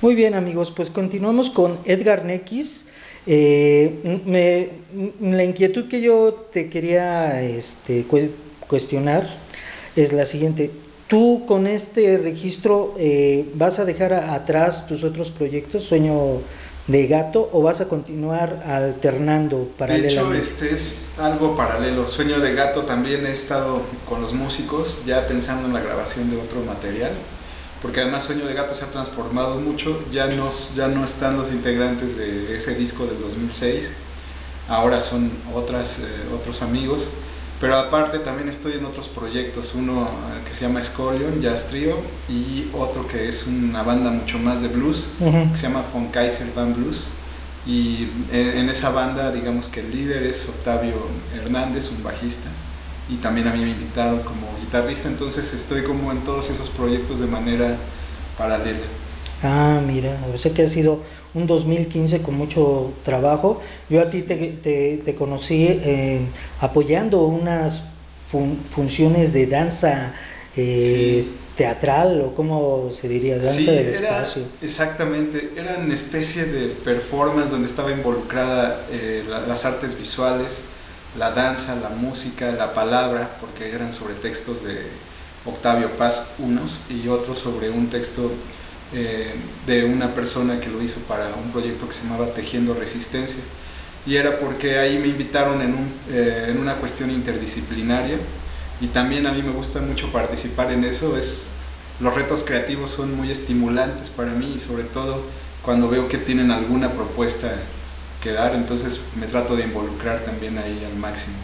Muy bien amigos, pues continuamos con Edgar Nex. Eh, la inquietud que yo te quería este, cuestionar es la siguiente. ¿Tú con este registro eh, vas a dejar atrás tus otros proyectos, Sueño de Gato, o vas a continuar alternando paralelamente? De hecho, este es algo paralelo. Sueño de Gato también he estado con los músicos ya pensando en la grabación de otro material porque además Sueño de Gato se ha transformado mucho, ya no, ya no están los integrantes de ese disco del 2006, ahora son otras, eh, otros amigos, pero aparte también estoy en otros proyectos, uno eh, que se llama Scolion, Jazz Trio, y otro que es una banda mucho más de blues, que se llama Von Kaiser Band Blues, y en, en esa banda digamos que el líder es Octavio Hernández, un bajista, y también a mí me invitaron como guitarrista, entonces estoy como en todos esos proyectos de manera paralela. Ah, mira, o sea que ha sido un 2015 con mucho trabajo. Yo a ti te, te, conocí eh, apoyando unas funciones de danza eh, teatral o cómo se diría, danza del espacio. Exactamente, eran especie de performance donde estaba involucrada eh, las artes visuales la danza, la música, la palabra, porque eran sobre textos de Octavio Paz unos y otros sobre un texto eh, de una persona que lo hizo para un proyecto que se llamaba Tejiendo Resistencia. Y era porque ahí me invitaron en, eh, en una cuestión interdisciplinaria y también a mí me gusta mucho participar en eso. Es, los retos creativos son muy estimulantes para mí y sobre todo cuando veo que tienen alguna propuesta quedar, entonces me trato de involucrar también ahí al máximo.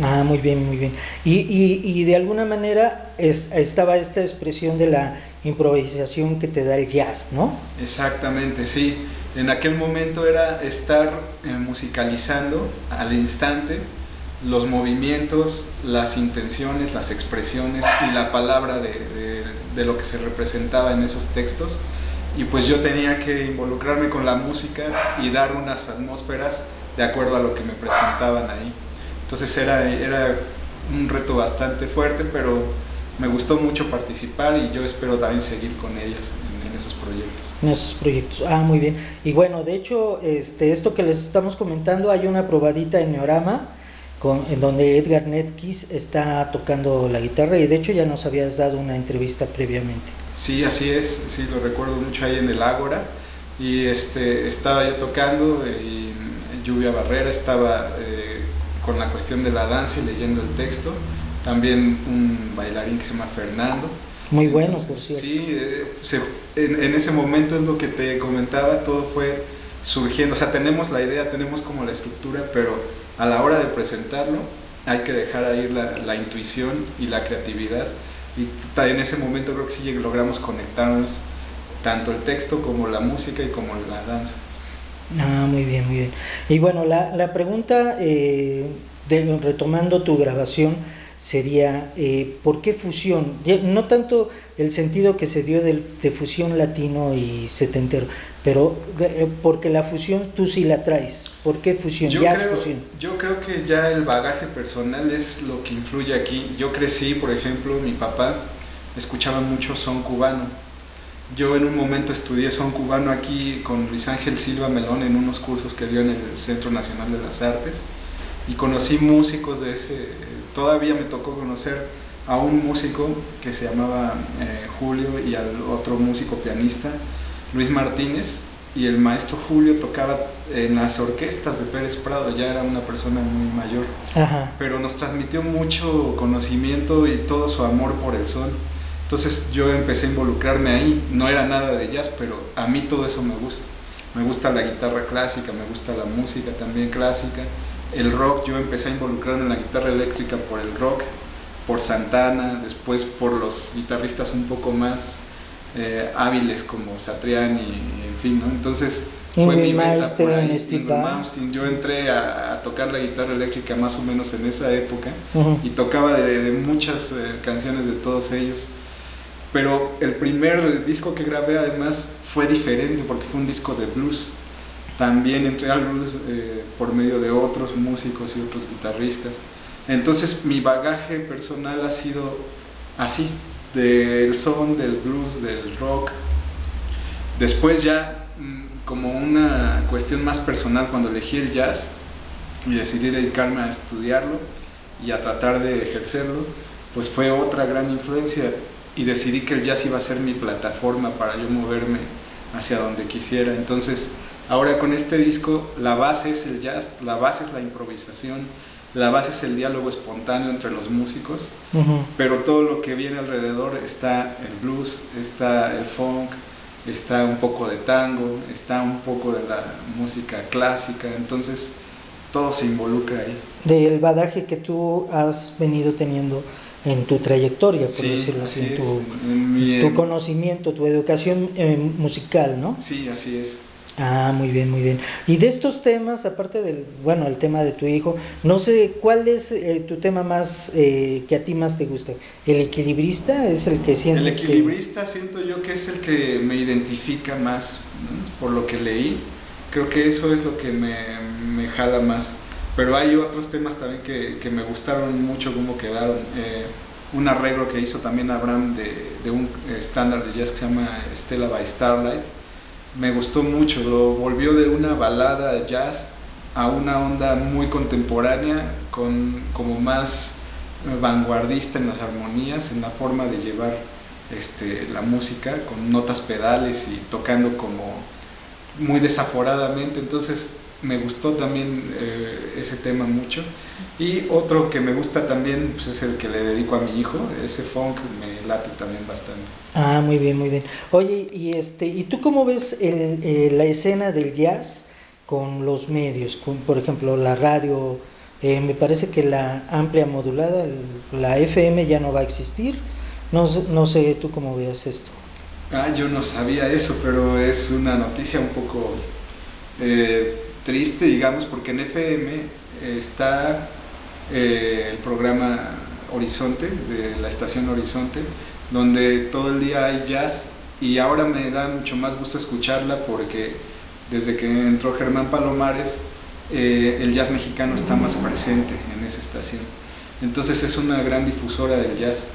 Ah, muy bien, muy bien. Y, y, de alguna manera estaba esta expresión de la improvisación que te da el jazz, ¿no? Exactamente, sí. En aquel momento era estar eh, musicalizando al instante los movimientos, las intenciones, las expresiones y la palabra de, de lo que se representaba en esos textos y pues yo tenía que involucrarme con la música y dar unas atmósferas de acuerdo a lo que me presentaban ahí. Entonces era, era un reto bastante fuerte, pero me gustó mucho participar y yo espero también seguir con ellas en, esos proyectos. En esos proyectos, ah, muy bien. Y bueno, de hecho, este, esto que les estamos comentando, hay una probadita en Neorama, con, en donde Edgar Netkis está tocando la guitarra y de hecho ya nos habías dado una entrevista previamente. Sí, así es, sí, lo recuerdo mucho ahí en el Ágora. Y este, estaba yo tocando y Lluvia Barrera estaba eh, con la cuestión de la danza y leyendo el texto. También un bailarín que se llama Fernando. Muy bueno, por cierto. Sí, eh, en, en, ese momento es lo que te comentaba, todo fue surgiendo. O sea, tenemos la idea, tenemos como la estructura, pero a la hora de presentarlo hay que dejar ahí la, la intuición y la creatividad y en ese momento creo que sí logramos conectarnos tanto el texto como la música y como la danza. Ah, muy bien, muy bien. Y bueno, la, la pregunta, eh, retomando tu grabación, sería, eh, ¿por qué fusión? No tanto el sentido que se dio de, de fusión latino y setentero, pero eh, porque la fusión tú sí la traes. ¿Por qué fusión? Yo, creo, fusión. yo creo que ya el bagaje personal es lo que influye aquí. Yo crecí, por ejemplo, mi papá escuchaba mucho son cubano. Yo en un momento estudié son cubano aquí con Luis Ángel Silva Melón en unos cursos que dio en el Centro Nacional de las Artes y conocí músicos de ese, todavía me tocó conocer a un músico que se llamaba eh, Julio y al otro músico pianista Luis Martínez y el maestro Julio tocaba en las orquestas de Pérez Prado, ya era una persona muy mayor, pero nos transmitió mucho conocimiento y todo su amor por el son. Entonces yo empecé a involucrarme ahí, no era nada de jazz, pero a mí todo eso me gusta. Me gusta la guitarra clásica, me gusta la música también clásica. El rock, yo empecé a involucrarme en la guitarra eléctrica por el rock, por Santana, después por los guitarristas un poco más eh, hábiles como Satriani, en fin, ¿no? Entonces fue mi meta por ahí, Yo entré a, tocar la guitarra eléctrica más o menos en esa época y tocaba de, muchas eh, canciones de todos ellos. Pero el primer disco que grabé además fue diferente porque fue un disco de blues. También entré al blues eh, por medio de otros músicos y otros guitarristas. Entonces mi bagaje personal ha sido así, del son, del blues, del rock. Después ya, mm, como una cuestión más personal, cuando elegí el jazz y decidí dedicarme a estudiarlo y a tratar de ejercerlo, pues fue otra gran influencia y decidí que el jazz iba a ser mi plataforma para yo moverme hacia donde quisiera. Entonces, ahora con este disco, la base es el jazz, la base es la improvisación, la base es el diálogo espontáneo entre los músicos, pero todo lo que viene alrededor está el blues, está el funk, está un poco de tango, está un poco de la música clásica, entonces todo se involucra ahí. Del badaje que tú has venido teniendo en tu trayectoria, por decirlo así, en, tu, tu, conocimiento, tu educación eh, musical, ¿no? Sí, así es. Ah, muy bien, muy bien. Y de estos temas, aparte del, bueno, el tema de tu hijo, no sé, ¿cuál es eh, tu tema más eh, que a ti más te gusta? ¿El equilibrista es el que sientes El equilibrista siento yo que es el que me identifica más, por lo que leí. Creo que eso es lo que me, me jala más. Pero hay otros temas también que, que me gustaron mucho cómo quedaron. Eh, un arreglo que hizo también Abraham de, de un estándar de jazz que se llama Stella by Starlight me gustó mucho, lo volvió de una balada jazz a una onda muy contemporánea, con, como más vanguardista en las armonías, en la forma de llevar este, la música, con notas pedales y tocando como muy desaforadamente. Entonces me gustó también eh, ese tema mucho. Y otro que me gusta también pues, es el que le dedico a mi hijo, ese funk me late también bastante. Ah, muy bien, muy bien. Oye, y este, ¿y tú cómo ves eh, la escena del jazz con los medios? por ejemplo, la radio, eh, me parece que la amplia modulada, la FM ya no va a existir. No, no sé tú cómo ves esto. Ah, yo no sabía eso, pero es una noticia un poco triste, digamos, porque en FM está eh, el programa Horizonte, de la estación Horizonte, donde todo el día hay jazz y ahora me da mucho más gusto escucharla porque desde que entró Germán Palomares, eh, el jazz mexicano está más presente en esa estación. Entonces es una gran difusora del jazz.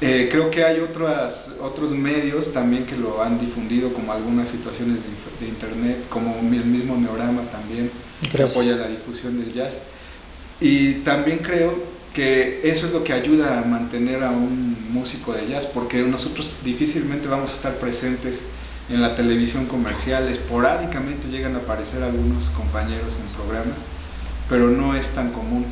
Eh, creo que hay otras, otros medios también que lo han difundido, como algunas situaciones de, internet, como el mismo Neorama también, que apoya la difusión del jazz. Y también creo que eso es lo que ayuda a mantener a un músico de jazz, porque nosotros difícilmente vamos a estar presentes en la televisión comercial, esporádicamente llegan a aparecer algunos compañeros en programas, pero no es tan común.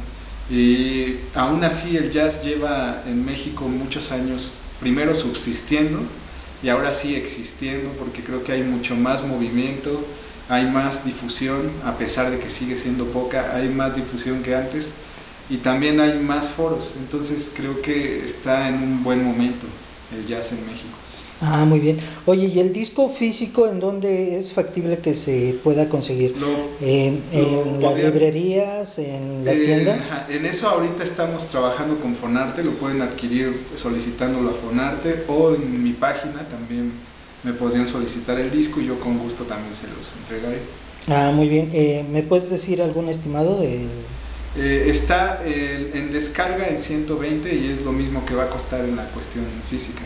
Y aún así el jazz lleva en México muchos años, primero subsistiendo y ahora sí existiendo, porque creo que hay mucho más movimiento, hay más difusión, a pesar de que sigue siendo poca, hay más difusión que antes y también hay más foros, entonces creo que está en un buen momento el jazz en México. Ah, muy bien. Oye, ¿y el disco físico en dónde es factible que se pueda conseguir? ¿En, las librerías, en las tiendas? En eso ahorita estamos trabajando con Fonarte, lo pueden adquirir solicitándolo a Fonarte o en mi página también me podrían solicitar el disco y yo con gusto también se los entregaré. Ah, muy bien. Eh, ¿Me puedes decir algún estimado de...? Eh, está en descarga en 120 y es lo mismo que va a costar en la cuestión física.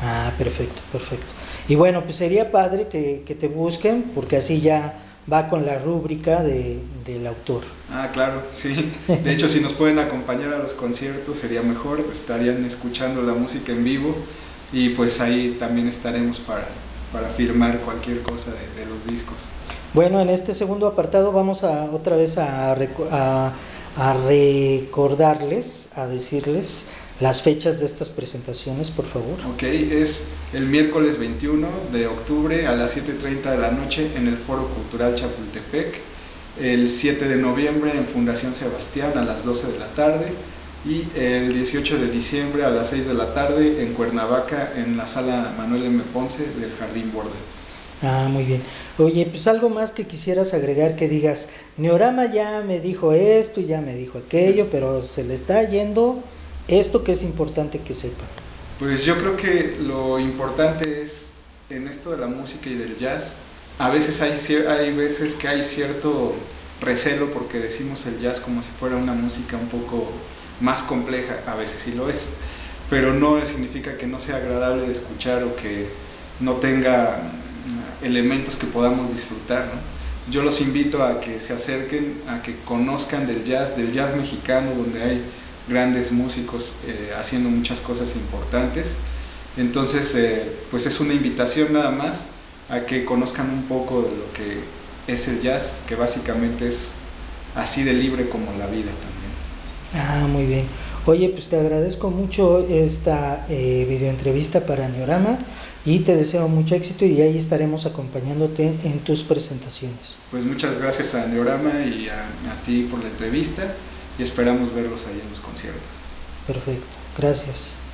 Ah, perfecto, perfecto. Y bueno, pues sería padre que, te busquen porque así ya va con la rúbrica de, del autor. Ah, claro, sí. De hecho, si nos pueden acompañar a los conciertos sería mejor, estarían escuchando la música en vivo y pues ahí también estaremos para, para firmar cualquier cosa de, los discos. Bueno, en este segundo apartado vamos a otra vez a, a, a recordarles, a decirles las fechas de estas presentaciones, por favor. Ok, es el miércoles 21 de octubre a las 7.30 de la noche en el Foro Cultural Chapultepec, el 7 de noviembre en Fundación Sebastián a las 12 de la tarde y el 18 de diciembre a las 6 de la tarde en Cuernavaca en la sala Manuel M. Ponce del Jardín Border. Ah, muy bien. Oye, pues algo más que quisieras agregar que digas, Neorama ya me dijo esto y ya me dijo aquello, pero se le está yendo ¿Esto que es importante que sepa? Pues yo creo que lo importante es en esto de la música y del jazz, a veces hay, hay veces que hay cierto recelo porque decimos el jazz como si fuera una música un poco más compleja, a veces sí lo es, pero no significa que no sea agradable de escuchar o que no tenga elementos que podamos disfrutar. Yo los invito a que se acerquen, a que conozcan del jazz, del jazz mexicano, donde hay grandes músicos eh, haciendo muchas cosas importantes. Entonces, eh, pues es una invitación nada más a que conozcan un poco de lo que es el jazz, que básicamente es así de libre como la vida también. Ah, muy bien. Oye, pues te agradezco mucho esta eh, videoentrevista para Neorama y te deseo mucho éxito y ahí estaremos acompañándote en tus presentaciones. Pues muchas gracias a Neorama y a, a ti por la entrevista y esperamos verlos ahí en los conciertos. Perfecto, gracias.